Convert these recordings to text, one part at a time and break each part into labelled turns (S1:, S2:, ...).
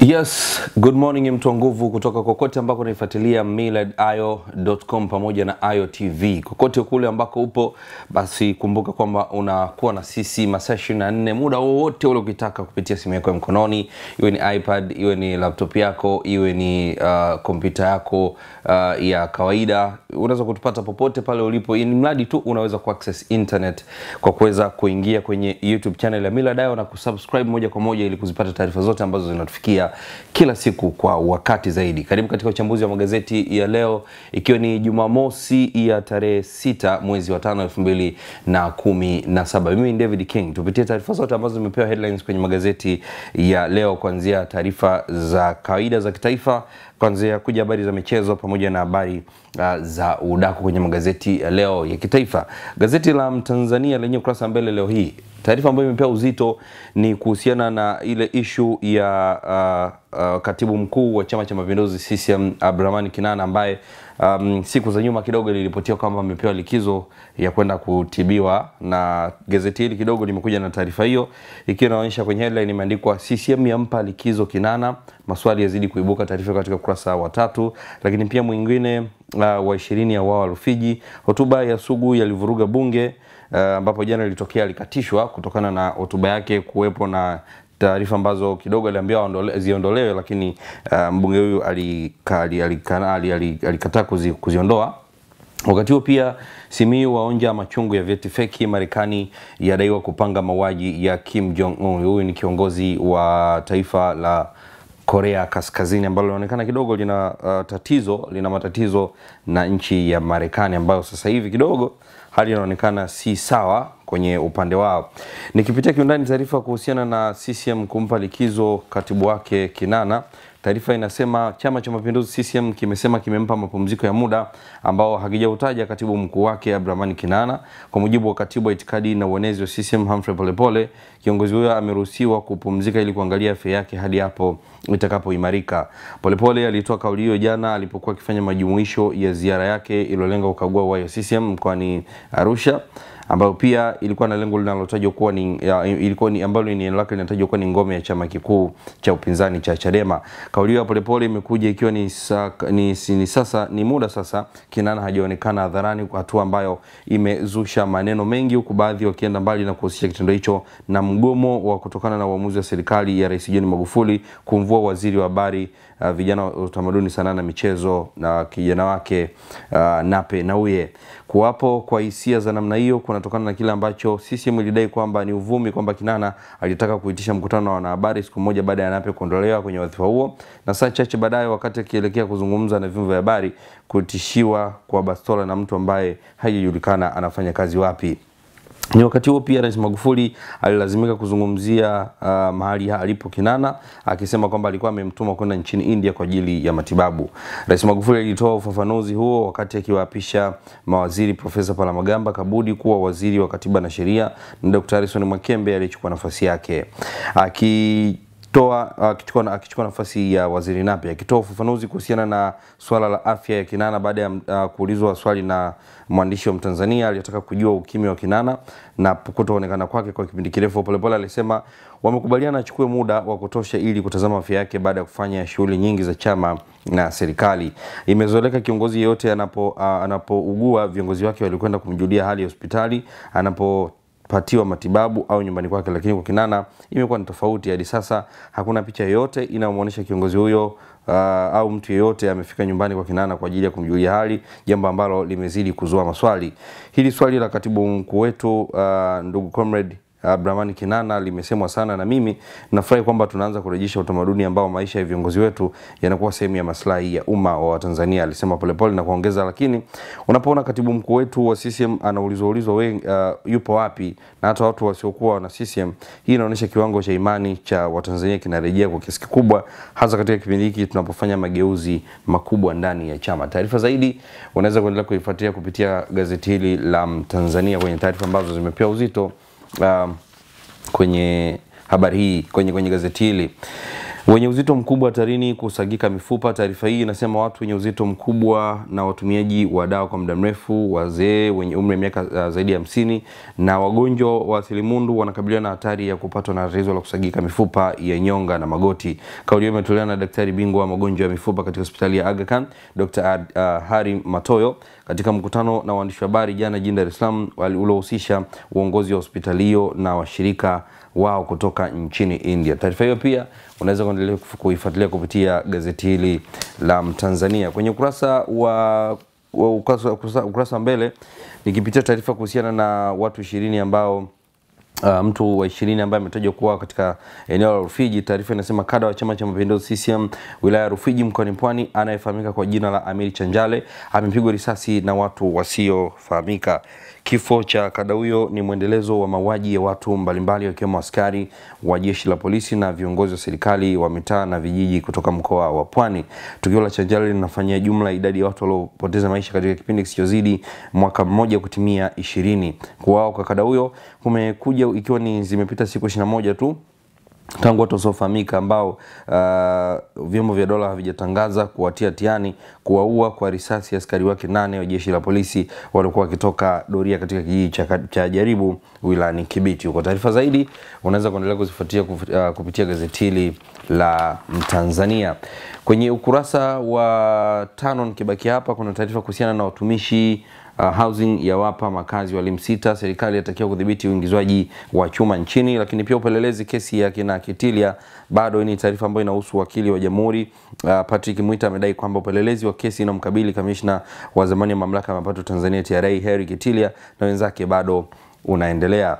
S1: Yes, good morning mtu wa nguvu kutoka kokote ambako unaifuatilia millardayo.com pamoja na Ayo TV. Kokote kule ambako upo, basi kumbuka kwamba unakuwa na sisi masaa 24 muda wowote ule ukitaka kupitia simu yako ya mkononi, iwe ni iPad, iwe ni laptop yako, iwe ni uh, kompyuta yako uh, ya kawaida. Unaweza kutupata popote pale ulipo, ili mradi tu unaweza kuaccess internet kwa kuweza kuingia kwenye YouTube channel ya Millard na kusubscribe moja kwa moja ili kuzipata taarifa zote ambazo zinatufikia kila siku kwa wakati zaidi. Karibu katika uchambuzi wa magazeti ya leo, ikiwa ni Jumamosi ya tarehe sita mwezi wa tano elfu mbili na kumi na saba. Mimi ni David King, tupitie taarifa zote ambazo zimepewa headlines kwenye magazeti ya leo, kuanzia taarifa za kawaida za kitaifa, kuanzia kuja habari za michezo pamoja na habari uh, za udaku kwenye magazeti ya leo ya kitaifa. Gazeti la Mtanzania lenye ukurasa mbele leo hii taarifa ambayo imepewa uzito ni kuhusiana na ile ishu ya uh, uh, katibu mkuu wa Chama cha Mapinduzi CCM Abdurahmani Kinana ambaye um, siku za nyuma kidogo lilipotiwa kwamba amepewa likizo ya kwenda kutibiwa, na gazeti hili kidogo limekuja na taarifa hiyo ikiwa inaonyesha kwenye headline imeandikwa CCM yampa likizo Kinana, maswali yazidi kuibuka, taarifa katika ukurasa wa tatu. Lakini pia mwingine uh, wa ishirini ya wao Rufiji, hotuba ya Sugu yalivuruga bunge ambapo uh, jana ilitokea alikatishwa kutokana na hotuba yake kuwepo na taarifa ambazo kidogo aliambiwa ziondolewe, lakini uh, mbunge huyu alikataa kuzi, kuziondoa. Wakati huo pia Simiyu waonja machungu ya vyeti feki. Marekani yadaiwa kupanga mauaji ya Kim Jong Un. Huyu ni kiongozi wa taifa la Korea Kaskazini ambalo linaonekana kidogo lina uh, tatizo lina matatizo na nchi ya Marekani ambayo sasa hivi kidogo hali inaonekana si sawa kwenye upande wao. Nikipitia kiundani taarifa kuhusiana na CCM kumpa likizo katibu wake Kinana, taarifa inasema Chama cha Mapinduzi CCM kimesema kimempa mapumziko ya muda ambao hakijautaja katibu mkuu wake Abdurahmani Kinana. Kwa mujibu wa katibu wa itikadi na uenezi wa CCM Humphrey Polepole, kiongozi huyo ameruhusiwa kupumzika ili kuangalia afya yake hadi hapo itakapoimarika. Polepole alitoa kauli hiyo jana alipokuwa akifanya majumuisho ya ziara yake iliyolenga ukagua wa CCM mkoani Arusha ambayo pia ilikuwa na lengo linalotajwa kuwa ni ilikuwa ni ambalo ni eneo lake linatajwa kuwa ni ngome ya chama kikuu cha upinzani cha Chadema. Kauli hiyo ya Polepole imekuja ikiwa ni, ni, ni, sasa ni muda sasa Kinana hajaonekana hadharani, hatua ambayo imezusha maneno mengi, huku baadhi wakienda mbali na kuhusisha kitendo hicho na mgomo wa kutokana na uamuzi wa serikali ya Rais John Magufuli kumvua waziri wa habari uh, vijana utamaduni, sanaa na michezo na kijana wake uh, Nape Nnauye. Kuwapo kwa hisia za namna hiyo kunatokana na kile ambacho CCM ilidai kwamba ni uvumi kwamba Kinana alitaka kuitisha mkutano wa wanahabari siku moja baada ya Nape kuondolewa kwenye wadhifa huo, na saa chache baadaye, wakati akielekea kuzungumza na vyombo vya habari, kutishiwa kwa bastola na mtu ambaye hajajulikana anafanya kazi wapi. Ni wakati huo pia Rais Magufuli alilazimika kuzungumzia uh, mahali alipo Kinana akisema kwamba alikuwa amemtuma kwenda nchini India kwa ajili ya matibabu. Rais Magufuli alitoa ufafanuzi huo wakati akiwaapisha mawaziri Profesa Palamagamba Kabudi kuwa waziri wa Katiba na Sheria na Dr. Harrison Mwakembe aliyechukua nafasi yake aki toa akichukua akichukua nafasi ya waziri Nape akitoa ufafanuzi kuhusiana na swala la afya ya Kinana baada ya uh, kuulizwa swali na mwandishi wa Mtanzania aliyotaka kujua ukimya wa Kinana na kutoonekana kwake kwa kipindi kirefu. Polepole alisema wamekubaliana achukue muda wa kutosha ili kutazama afya yake baada ya kufanya shughuli nyingi za chama na serikali. Imezoeleka kiongozi yeyote anapo uh, anapougua viongozi wake walikwenda kumjulia hali ya hospitali anapo patiwa matibabu au nyumbani kwake, lakini kwa Kinana imekuwa ni tofauti. Hadi sasa hakuna picha yoyote inayomwonyesha kiongozi huyo uh, au mtu yeyote amefika nyumbani kwa Kinana kwa ajili ya kumjulia hali, jambo ambalo limezidi kuzua maswali. Hili swali la katibu mkuu wetu uh, ndugu comrade Abdurahmani Kinana limesemwa sana, na mimi nafurahi kwamba tunaanza kurejesha utamaduni ambao maisha ya viongozi wetu yanakuwa sehemu ya maslahi ya umma wa Watanzania, alisema Polepole na kuongeza, lakini unapoona katibu mkuu wetu wa CCM anaulizwa ulizwa uh, yupo wapi na hata watu wasiokuwa na CCM, hii inaonyesha kiwango cha imani cha Watanzania kinarejea kwa kiasi kikubwa, hasa katika kipindi hiki tunapofanya mageuzi makubwa ndani ya chama. Taarifa zaidi unaweza kuendelea kuifuatilia kupitia gazeti hili la Mtanzania kwenye taarifa ambazo zimepewa uzito Um, kwenye habari hii kwenye, kwenye gazeti hili Wenye uzito mkubwa hatarini kusagika mifupa. Taarifa hii inasema watu wenye uzito mkubwa na watumiaji wa dawa kwa muda mrefu, wazee wenye umri wa miaka uh, zaidi ya hamsini na wagonjwa wa silimundu wanakabiliwa na hatari ya kupatwa na tatizo la kusagika mifupa ya nyonga na magoti. Kauli hiyo imetolewa na daktari bingwa wa magonjwa ya mifupa katika hospitali ya Aga Khan Dr. Ad, uh, Hari Matoyo katika mkutano na waandishi wa habari jana jijini Dar es Salaam uliohusisha uongozi wa hospitali hiyo na washirika wao kutoka nchini India. Taarifa hiyo pia unaweza kuendelea kuifuatilia kupitia gazeti hili la Mtanzania kwenye ukurasa wa, ukurasa, ukurasa mbele nikipitia taarifa kuhusiana na watu ishirini ambao Uh, mtu wa ishirini ambaye ametajwa kuwa katika eneo la Rufiji. Taarifa inasema kada wa Chama cha Mapinduzi CCM wilaya ya Rufiji mkoani Pwani anayefahamika kwa jina la Amiri Chanjale amepigwa risasi na watu wasiofahamika. Kifo cha kada huyo ni mwendelezo wa mauaji ya watu mbalimbali wakiwemo askari wa jeshi la polisi na viongozi wa serikali wa mitaa na vijiji kutoka mkoa wa Pwani. Tukio la Chanjale linafanyia jumla idadi ya watu waliopoteza maisha katika kipindi kisichozidi mwaka mmoja kutimia ishirini. Kuwao kwa kada huyo kumekuja ikiwa ni zimepita siku ishirini na moja tu tangu watu wasiofahamika ambao uh, vyombo vya dola havijatangaza kuwatia tiani kuwaua kwa risasi askari wake nane wa jeshi la polisi waliokuwa wakitoka doria katika kijiji cha, cha Jaribu wilayani Kibiti. Huko taarifa zaidi unaweza kuendelea kuzifuatia uh, kupitia gazeti hili la Mtanzania. Kwenye ukurasa wa tano Nikibakia hapa, kuna taarifa kuhusiana na watumishi Uh, housing ya wapa makazi walimu sita. Serikali yatakiwa kudhibiti uingizwaji wa chuma nchini, lakini pia upelelezi kesi ya kina Kitilia bado. Ni taarifa ambayo inahusu wakili wa jamhuri uh, Patrick Mwita amedai kwamba upelelezi wa kesi inamkabili kamishna wa zamani wa mamlaka ya mapato Tanzania TRA Harry Kitilia na wenzake bado unaendelea.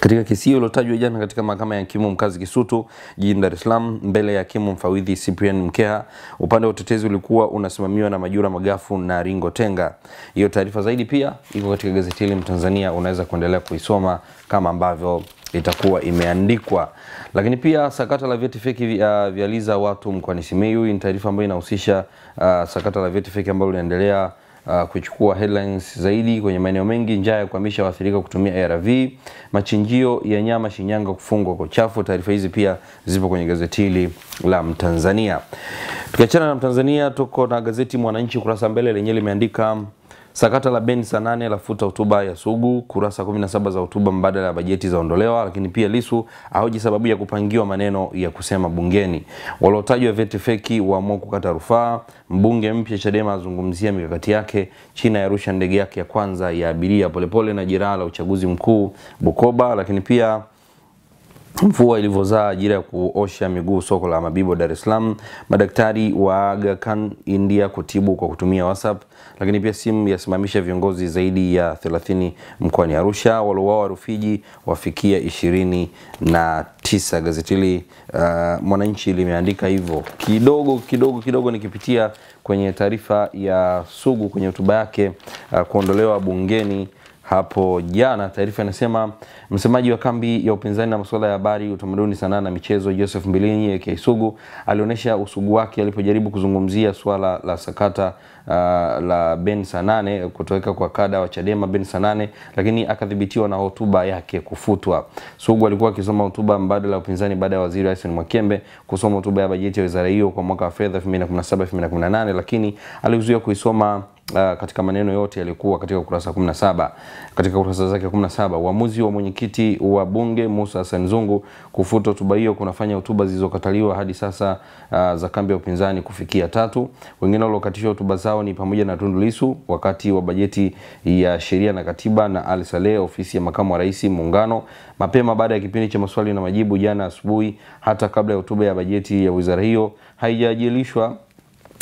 S1: Katika kesi hiyo iliyotajwa jana katika mahakama ya hakimu mkazi Kisutu jijini Dar es Salaam mbele ya hakimu mfawidhi Cyprian Mkeha, upande wa utetezi ulikuwa unasimamiwa na Majura Magafu na Ringo Tenga. Hiyo taarifa zaidi pia iko katika gazeti hili Mtanzania, unaweza kuendelea kuisoma kama ambavyo itakuwa imeandikwa. Lakini pia sakata la vyeti feki uh, vyaliza watu mkoani Simiyu. Hii ni taarifa ambayo inahusisha uh, sakata la vyeti feki ambalo linaendelea Uh, kuchukua headlines zaidi kwenye maeneo mengi. Njaa ya kuhamisha waathirika kutumia ARV, machinjio ya nyama Shinyanga kufungwa kwa uchafu. Taarifa hizi pia zipo kwenye gazeti hili la Mtanzania. Tukiachana na Mtanzania, tuko na gazeti Mwananchi kurasa mbele lenyewe limeandika sakata la Ben Sanane la lafuta hotuba ya Sugu, kurasa 17 za hotuba mbadala ya bajeti zaondolewa. Lakini pia Lisu ahoji sababu ya kupangiwa maneno ya kusema bungeni. Waliotajwa vyeti feki waamua kukata rufaa. Mbunge mpya Chadema azungumzia mikakati yake. China yarusha ndege yake ya kwanza ya abiria polepole, na jeraha la uchaguzi mkuu Bukoba. Lakini pia mvua ilivyozaa ajira ya kuosha miguu soko la Mabibo Dar es Salaam. Madaktari wa Aga Khan India kutibu kwa kutumia WhatsApp. Lakini pia simu yasimamisha viongozi zaidi ya 30 mkoani Arusha. Waliouawa Rufiji wafikia ishirini na tisa. Gazeti hili uh, Mwananchi limeandika hivyo. Kidogo kidogo kidogo nikipitia kwenye taarifa ya Sugu kwenye hotuba yake uh, kuondolewa bungeni hapo jana. Taarifa inasema msemaji wa kambi ya upinzani na masuala ya habari, utamaduni, sanaa na michezo Joseph Mbilinyi aka Sugu alionyesha usugu wake alipojaribu kuzungumzia swala la sakata uh, la Ben Sanane kutoweka kwa kada wa Chadema Ben Sanane, lakini akadhibitiwa na hotuba yake kufutwa. Sugu alikuwa akisoma hotuba mbadala ya upinzani baada ya waziri Hassan Mwakembe kusoma hotuba ya bajeti ya wizara hiyo kwa mwaka wa fedha 2017 2018, lakini alizuia kuisoma Uh, katika maneno yote yaliyokuwa katika ukurasa 17. Katika kurasa zake 17, uamuzi wa mwenyekiti wa bunge Musa Hassan Zungu kufuta hotuba hiyo kunafanya hotuba zilizokataliwa hadi sasa uh, za kambi ya upinzani kufikia tatu. Wengine waliokatishwa hotuba zao ni pamoja na Tundu Lissu wakati wa bajeti ya sheria na katiba na Ali Saleh ofisi ya makamu wa rais muungano, mapema baada ya kipindi cha maswali na majibu jana asubuhi, hata kabla ya hotuba ya bajeti ya wizara hiyo haijajilishwa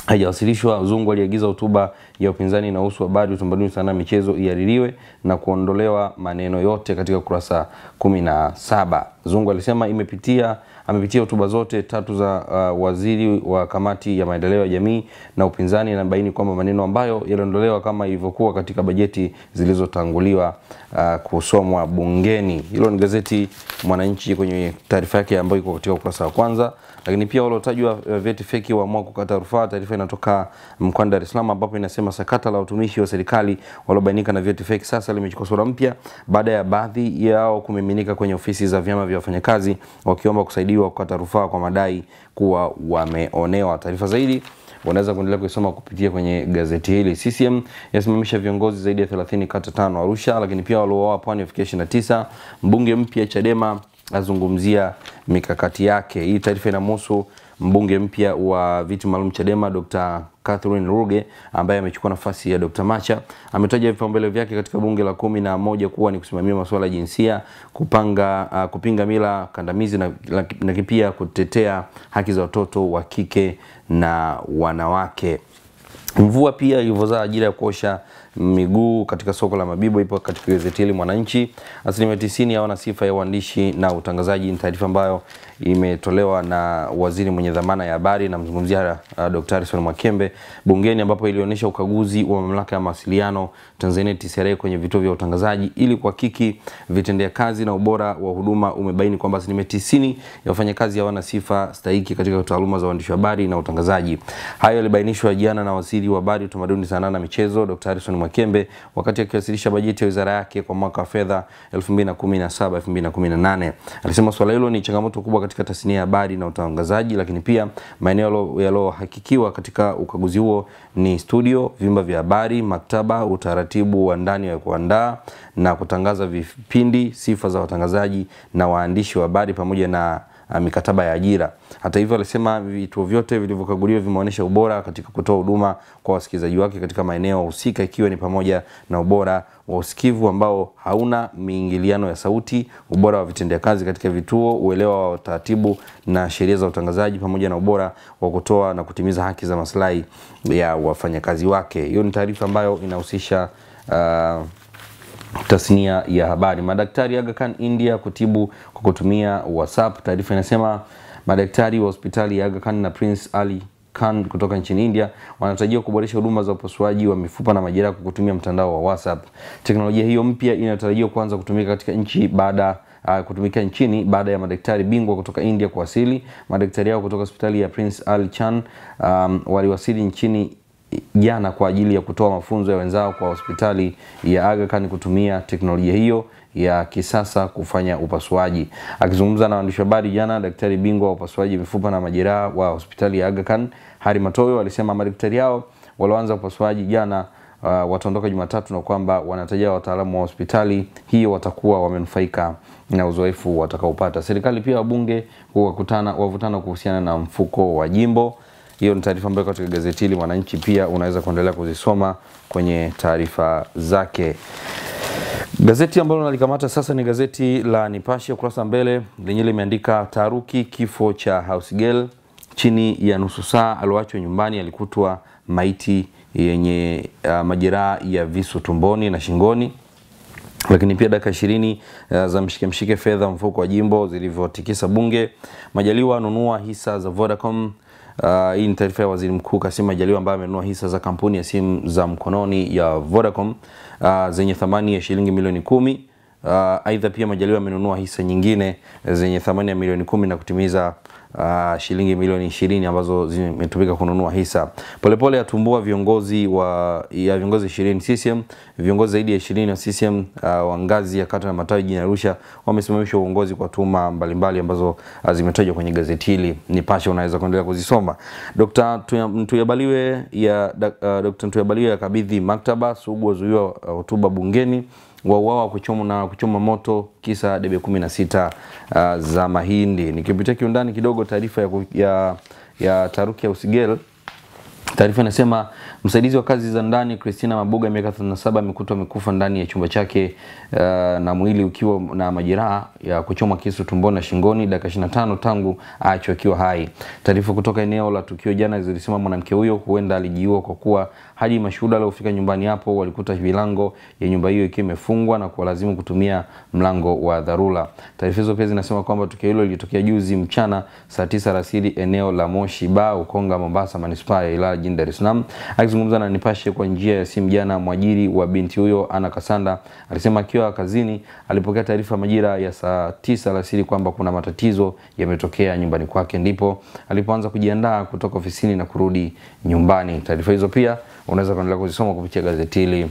S1: haijawasilishwa. Zungu aliagiza hotuba ya upinzani inahusu habari, utamaduni, sanaa, michezo ihaririwe na kuondolewa maneno yote katika kurasa kumi na saba. Zungu alisema imepitia amepitia hotuba zote tatu za uh, waziri wa kamati ya maendeleo ya jamii na upinzani, anabaini kwamba maneno ambayo yaliondolewa kama ilivyokuwa katika bajeti zilizotanguliwa uh, kusomwa bungeni. Hilo ni gazeti Mwananchi kwenye taarifa yake ambayo iko katika ukurasa wa kwanza lakini pia waliotajwa vyeti feki waamua kukata rufaa. Taarifa inatoka mkoani Dar es Salaam ambapo inasema sakata la watumishi wa serikali waliobainika na vyeti feki sasa limechukua sura mpya baada ya baadhi yao kumiminika kwenye ofisi za vyama vya wafanyakazi wakiomba kusaidiwa kukata rufaa kwa madai kuwa wameonewa. Taarifa zaidi unaweza kuendelea kuisoma kupitia kwenye gazeti hili. CCM yasimamisha viongozi zaidi ya 30 kata tano Arusha, lakini pia waliouawa Pwani wafikia 29. Mbunge mpya Chadema azungumzia mikakati yake. Hii taarifa inamhusu mbunge mpya wa viti maalum Chadema Dr. Catherine Ruge ambaye amechukua nafasi ya Dr. Macha. Ametaja vipaumbele vyake katika bunge la kumi na moja kuwa ni kusimamia masuala ya jinsia, kupanga uh, kupinga mila kandamizi na, na pia kutetea haki za watoto wa kike na wanawake. Mvua pia ilivyozaa ajira ya kuosha miguu katika soko la Mabibo ipo katika gazeti hili Mwananchi. Asilimia tisini hawana sifa ya uandishi na utangazaji. Ni taarifa ambayo imetolewa na waziri mwenye dhamana ya habari, namzungumzia uh, Dr. Harrison Mwakembe bungeni, ambapo ilionyesha ukaguzi wa mamlaka ya mawasiliano Tanzania TCRA kwenye vituo vya utangazaji ili kuhakiki vitendea kazi na ubora wa huduma. Umebaini kwamba asilimia tisini ya wafanyakazi hawana sifa stahiki katika taaluma za uandishi wa habari na utangazaji. Hayo yalibainishwa jana na waziri wa habari, utamaduni, sanaa na michezo Dr. Harrison Mwakembe wakati akiwasilisha bajeti ya wizara yake kwa mwaka wa fedha 2017 2018. Alisema suala hilo ni changamoto kubwa katika tasnia ya habari na utangazaji, lakini pia maeneo yaliyohakikiwa katika ukaguzi huo ni studio, vyumba vya habari, maktaba, utaratibu wa ndani wa kuandaa na kutangaza vipindi, sifa za watangazaji na waandishi wa habari pamoja na uh, mikataba ya ajira. Hata hivyo, alisema vituo vyote vilivyokaguliwa vimeonyesha ubora katika kutoa huduma kwa wasikilizaji wake katika maeneo husika, ikiwa ni pamoja na ubora wa usikivu ambao hauna miingiliano ya sauti, ubora wa vitendea kazi katika vituo, uelewa wa taratibu na sheria za utangazaji, pamoja na ubora wa kutoa na kutimiza haki za maslahi ya wafanyakazi wake. Hiyo ni taarifa ambayo inahusisha uh, tasnia ya habari. Madaktari Aga Khan India kutibu kwa kutumia WhatsApp. Taarifa inasema madaktari wa hospitali ya Aga Khan na Prince Ali Khan kutoka nchini India wanatarajiwa kuboresha huduma za upasuaji wa mifupa na majeraha kwa kutumia mtandao wa WhatsApp. Teknolojia hiyo mpya inatarajiwa kuanza kutumika katika nchi baada uh, kutumika nchini baada ya madaktari bingwa kutoka India kuwasili. Madaktari hao kutoka hospitali ya Prince Ali Khan um, waliwasili nchini jana kwa ajili ya kutoa mafunzo ya wenzao kwa hospitali ya Aga Khan kutumia teknolojia hiyo ya kisasa kufanya upasuaji. Akizungumza na waandishi habari jana, daktari bingwa wa upasuaji mifupa na majeraha wa hospitali ya Aga Khan Hari Matoyo alisema madaktari hao walioanza upasuaji jana uh, wataondoka Jumatatu na kwamba wanatarajia wataalamu wa hospitali hiyo watakuwa wamenufaika na uzoefu watakaopata. Serikali pia wabunge wakutana wavutana kuhusiana na mfuko wa jimbo. Hiyo ni taarifa ambayo katika gazeti hili Mwananchi pia unaweza kuendelea kuzisoma kwenye taarifa zake. Gazeti ambalo nalikamata sasa ni gazeti la Nipashe ukurasa mbele, lenyewe limeandika taharuki, kifo cha House Girl. Chini ya nusu saa alioachwa nyumbani alikutwa maiti yenye uh, majeraha ya visu tumboni na shingoni lakini pia dakika ishirini uh, za mshike mshike fedha mfuko wa jimbo zilivyotikisa bunge. Majaliwa anunua hisa za Vodacom. Uh, hii ni taarifa ya waziri mkuu Kassim Majaliwa ambaye amenunua hisa za kampuni ya simu za mkononi ya Vodacom uh, zenye thamani ya shilingi milioni kumi. Uh, aidha pia Majaliwa amenunua hisa nyingine zenye thamani ya milioni kumi na kutimiza uh, shilingi milioni ishirini ambazo zimetumika kununua hisa. Polepole atumbua viongozi wa ya viongozi ishirini CCM. Viongozi zaidi ya ishirini wa CCM uh, wa ngazi ya kata na matawi jijini Arusha wamesimamishwa uongozi kwa tuma mbalimbali ambazo uh, zimetajwa kwenye gazeti hili Nipashe, unaweza kuendelea kuzisoma. Dr. Ntuyabaliwe ya uh, Dr. Ntuyabaliwe yakabidhi maktaba. Sugu wazuiwa hotuba uh, bungeni wauawa kuchoma na kuchoma moto kisa debe kumi na sita uh, za mahindi. Nikipitia kiundani kidogo taarifa ya, ya, ya taruki ya Usigel, taarifa inasema msaidizi wa kazi za ndani Christina Mabuga miaka 37 amekutwa amekufa ndani ya chumba chake uh, na mwili ukiwa na majeraha ya kuchoma kisu tumboni na shingoni dakika 25 tangu aachwe akiwa hai. Taarifa kutoka eneo la tukio jana zilisema mwanamke huyo huenda alijiua kwa kuwa hadi mashuhuda waliofika nyumbani hapo walikuta milango ya nyumba hiyo ikiwa imefungwa na kuwalazimu kutumia mlango wa dharura. Taarifa hizo pia zinasema kwamba tukio hilo lilitokea juzi mchana saa 9 alasiri eneo la Moshi Ba, Ukonga, Mombasa, manispaa ya Ilala jijini Dar es Salaam. Akizungumza na Nipashe kwa njia ya simu jana, mwajiri wa binti huyo Ana Kasanda alisema akiwa kazini alipokea taarifa majira ya saa tisa alasiri kwamba kuna matatizo yametokea nyumbani kwake, ndipo alipoanza kujiandaa kutoka ofisini na kurudi nyumbani. Taarifa hizo pia unaweza kuendelea kuzisoma kupitia gazeti hili uh,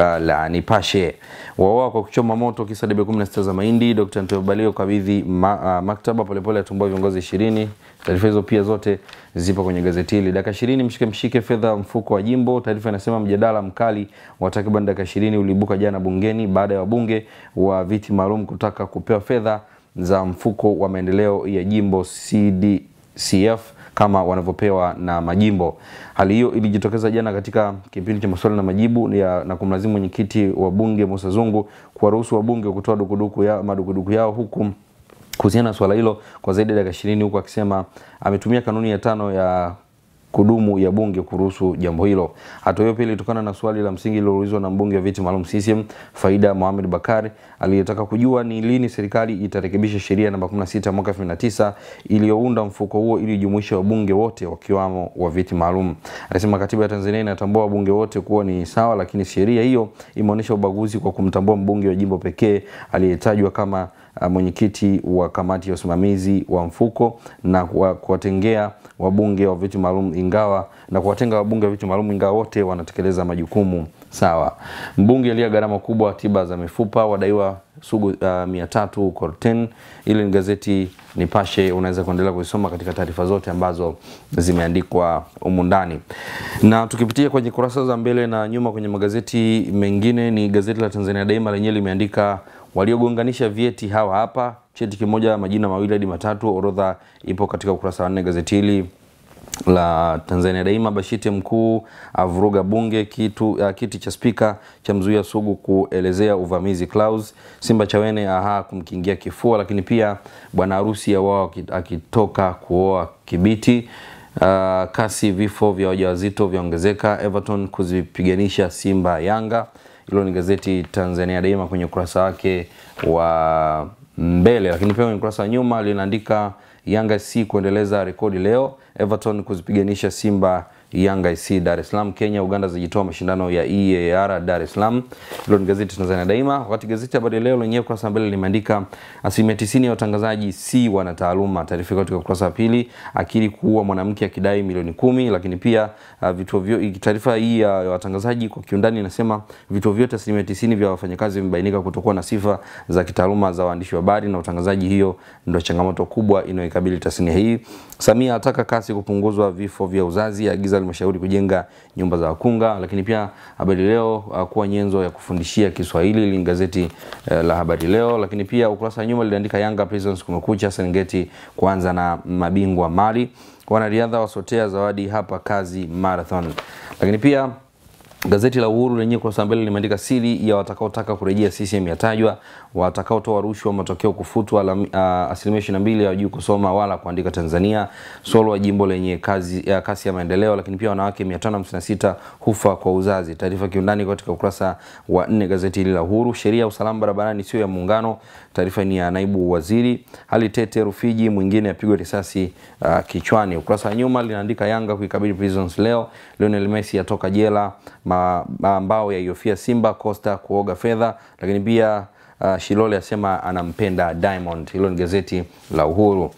S1: la Nipashe. Waoa kwa kuchoma moto kisa debe 16 za mahindi. Dr. antobalio kabidhi ma, uh, maktaba polepole atumbua viongozi 20. Taarifa hizo pia zote zipo kwenye gazeti hili. Dakika 20 mshike mshike fedha mfuko wa jimbo. Taarifa inasema mjadala mkali wa takriban dakika 20 uliibuka jana bungeni baada ya wabunge wa viti maalum kutaka kupewa fedha za mfuko wa maendeleo ya jimbo CDCF kama wanavyopewa na majimbo. Hali hiyo ilijitokeza jana katika kipindi cha maswali na majibu ya, na kumlazimu mwenyekiti wa bunge Musa Zungu kuwaruhusu wabunge kutoa dukuduku ya, madukuduku yao huku kuhusiana na swala hilo kwa zaidi ya dakika ishirini huku akisema ametumia kanuni ya tano ya kudumu ya bunge kuruhusu jambo hilo. Hatua hiyo pia ilitokana na swali la msingi lililoulizwa na mbunge wa viti maalum CCM Faida Mohamed Bakari aliyetaka kujua ni lini serikali itarekebisha sheria namba 16 mwaka 2009 iliyounda mfuko huo ili jumuisha wabunge wote wakiwamo wa viti maalum. Anasema katiba ya Tanzania inatambua wabunge wote kuwa ni sawa, lakini sheria hiyo imeonyesha ubaguzi kwa kumtambua mbunge wa jimbo pekee aliyetajwa kama mwenyekiti wa kamati ya usimamizi wa mfuko na kuwatengea wabunge wa viti maalum ingawa na kuwatenga wabunge wa viti maalum ingawa wote wanatekeleza majukumu sawa. Mbunge aliya gharama kubwa tiba za mifupa wadaiwa sugu uh, mia tatu korten. Ili ni gazeti Nipashe, unaweza kuendelea kuisoma katika taarifa zote ambazo zimeandikwa humu ndani. Na tukipitia kwenye kurasa za mbele na nyuma kwenye magazeti mengine, ni gazeti la Tanzania Daima lenyewe limeandika waliogonganisha vyeti hawa hapa, cheti kimoja majina mawili hadi matatu. Orodha ipo katika ukurasa wa nne gazeti hili la Tanzania Daima. Bashite mkuu avuruga bunge kitu, uh, kiti cha spika cha mzuia Sugu kuelezea uvamizi Klaus. Simba Chawene aha kumkingia kifua, lakini pia bwana harusi ya wao akitoka kuoa Kibiti. Uh, kasi vifo vya wajawazito vyaongezeka. Everton kuzipiganisha Simba Yanga. Hilo ni gazeti Tanzania Daima kwenye ukurasa wake wa mbele, lakini pia kwenye ukurasa wa nyuma linaandika Yanga si kuendeleza rekodi leo, Everton kuzipiganisha Simba Yanga SC Dar es Salaam. Kenya Uganda zijitoa mashindano ya EAR Dar es Salaam. Hilo ni gazeti Tanzania Daima. Wakati gazeti Habari Leo lenyewe kurasa mbele limeandika asilimia tisini ya watangazaji si wana taaluma. Taarifa katika ukurasa wa pili, akili kuua mwanamke akidai milioni kumi. Lakini pia uh, vituo taarifa hii ya uh, watangazaji kwa kiundani inasema vituo vyote asilimia tisini vya wafanyakazi vimebainika kutokuwa na sifa za kitaaluma za waandishi wa habari na utangazaji. Hiyo ndio changamoto kubwa inayoikabili tasnia hii. Samia ataka kasi kupunguzwa vifo vya uzazi, agiza halmashauri kujenga nyumba za wakunga. Lakini pia Habari Leo uh, kuwa nyenzo ya kufundishia Kiswahili ni gazeti uh, la Habari Leo. Lakini pia ukurasa wa nyuma liliandika Yanga Prisons kumekucha, Serengeti kuanza na mabingwa Mali, wanariadha wasotea zawadi hapa kazi marathon. Lakini pia gazeti la Uhuru lenye kurasa mbele limeandika siri ya watakaotaka kurejea CCM yatajwa, watakaotoa rushwa matokeo kufutwa, asilimia ishirini na mbili hawajui kusoma wala kuandika Tanzania. Solo wa jimbo lenye kazi ya kasi ya maendeleo, lakini pia wanawake 556 hufa kwa uzazi. Taarifa kiundani katika ukurasa wa nne gazeti hili la Uhuru. Sheria ya usalama barabarani sio ya muungano, taarifa ni ya naibu waziri. Hali tete Rufiji, mwingine apigwa risasi uh, kichwani. Ukurasa wa nyuma linaandika Yanga kuikabili Prisons leo, Lionel Messi atoka jela mabao ma yaiofia Simba, Costa kuoga fedha, lakini pia uh, Shilole asema anampenda Diamond. Hilo ni gazeti la Uhuru.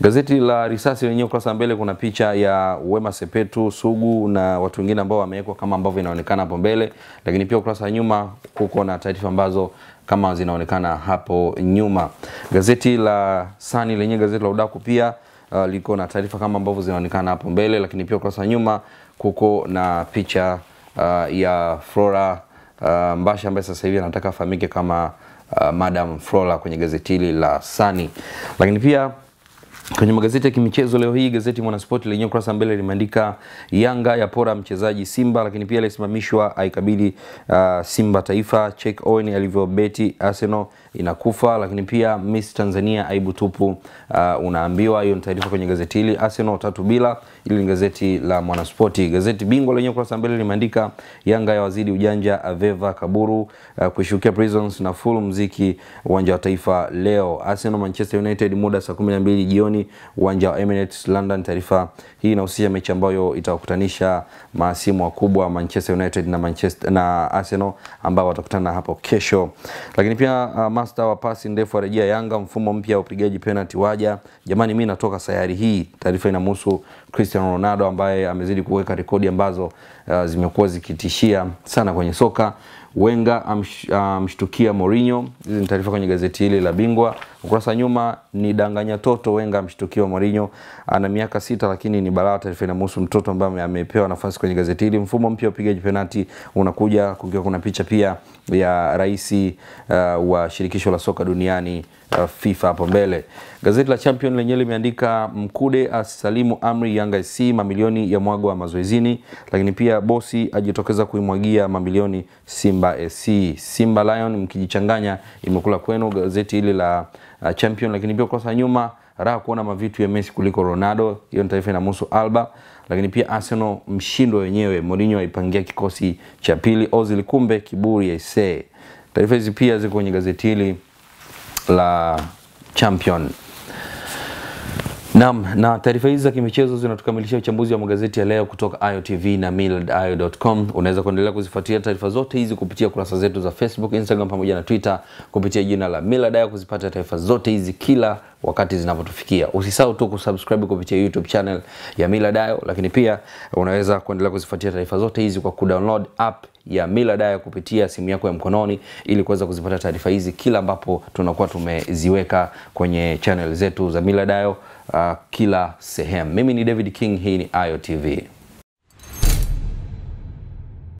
S1: Gazeti la Risasi lenyewe ukurasa mbele kuna picha ya Wema Sepetu, Sugu na watu wengine ambao wamewekwa kama ambavyo inaonekana hapo mbele, lakini pia ukurasa wa nyuma kuko na taarifa ambazo kama zinaonekana hapo nyuma. Gazeti la Sani lenyewe gazeti la udaku pia uh, liko na taarifa kama ambavyo zinaonekana hapo mbele, lakini pia ukurasa nyuma kuko na picha uh, ya Flora uh, Mbasha ambaye sasa hivi anataka afahamike kama uh, Madam Flora kwenye gazeti hili la Sani. Lakini pia kwenye magazeti ya kimichezo leo hii, gazeti Mwanaspoti lenyewe ukurasa mbele limeandika Yanga ya pora mchezaji Simba, lakini pia alisimamishwa aikabili uh, Simba Taifa. Check Owen alivyobeti Arsenal inakufa, lakini pia Miss Tanzania aibu tupu uh, unaambiwa. Hiyo ni taarifa kwenye gazeti hili. Arsenal tatu bila. Hili ni gazeti la Mwanaspoti. Gazeti Bingwa lenyewe kurasa mbele limeandika Yanga ya wazidi ujanja Aveva Kaburu uh, kushukia Prisons na full mziki uwanja wa Taifa leo. Arsenal Manchester United muda saa 12 jioni jioni uwanja wa Emirates London. Taarifa hii inahusisha mechi ambayo itawakutanisha maasimu wakubwa Manchester United na Manchester na Arsenal ambao watakutana hapo kesho. Lakini pia uh, master wa pasi ndefu arejea Yanga, mfumo mpya wa upigaji penalti waja. Jamani, mimi natoka sayari hii. Taarifa inamhusu Cristiano Ronaldo ambaye amezidi kuweka rekodi ambazo uh, zimekuwa zikitishia sana kwenye soka. Wenga amshtukia um, Mourinho. Hizi ni taarifa kwenye gazeti hili la Bingwa. Ukurasa nyuma ni danganya toto, Wenga amshtukia Mourinho. Ana miaka sita lakini ni balaa. Taarifa inamhusu mtoto ambaye amepewa nafasi kwenye gazeti hili. Mfumo mpya wa upigaji penalti unakuja, kukiwa kuna picha pia ya rais uh, wa shirikisho la soka duniani uh, FIFA hapo mbele. Gazeti la Champion lenyewe limeandika Mkude asalimu amri Yanga SC, mamilioni ya mwago wa mazoezini. Lakini pia bosi ajitokeza kuimwagia mamilioni Simba SC. Simba Lion mkijichanganya imekula kwenu, gazeti hili la uh, Champion. Lakini pia ukurasa nyuma raha kuona mavitu ya Messi kuliko Ronaldo. Hiyo ni taarifa inamhusu Alba. Lakini pia Arsenal mshindo wenyewe, Mourinho aipangia kikosi cha pili. Ozil kumbe kiburi aisee. Taarifa hizi pia ziko kwenye gazeti hili la Champion. Naam, na taarifa hizi za kimichezo zinatukamilishia uchambuzi wa magazeti ya leo kutoka iotv na millardayo.com. Unaweza kuendelea kuzifuatilia taarifa zote hizi kupitia kurasa zetu za Facebook, Instagram pamoja na Twitter kupitia jina la Millard kuzipata taarifa zote hizi kila wakati zinapotufikia. Usisahau tu kusubscribe kupitia YouTube channel ya Millard, lakini pia unaweza kuendelea kuzifuatilia taarifa zote hizi kwa kudownload app ya Millard kupitia simu yako ya mkononi ili kuweza kuzipata taarifa hizi kila ambapo tunakuwa tumeziweka kwenye channel zetu za Millard uh, kila sehemu. Mimi ni David King, hii ni IOTV.